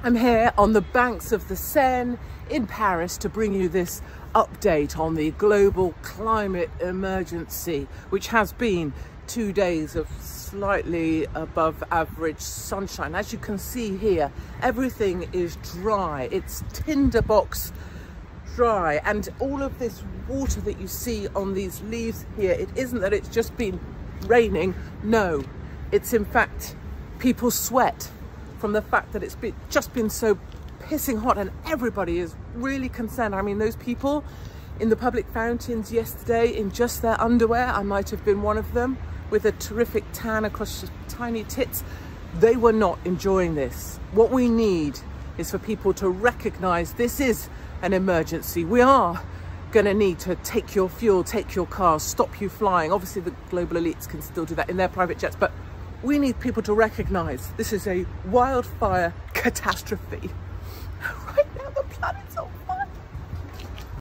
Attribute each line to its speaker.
Speaker 1: I'm here on the banks of the Seine in Paris to bring you this update on the global climate emergency, which has been two days of slightly above average sunshine. As you can see here, everything is dry. It's tinderbox dry and all of this water that you see on these leaves here, it isn't that it's just been raining. No, it's in fact people sweat from the fact that it's been, just been so pissing hot and everybody is really concerned. I mean, those people in the public fountains yesterday in just their underwear, I might have been one of them, with a terrific tan across your tiny tits, they were not enjoying this. What we need is for people to recognize this is an emergency. We are going to need to take your fuel, take your cars, stop you flying. Obviously, the global elites can still do that in their private jets, but we need people to recognize this is a wildfire catastrophe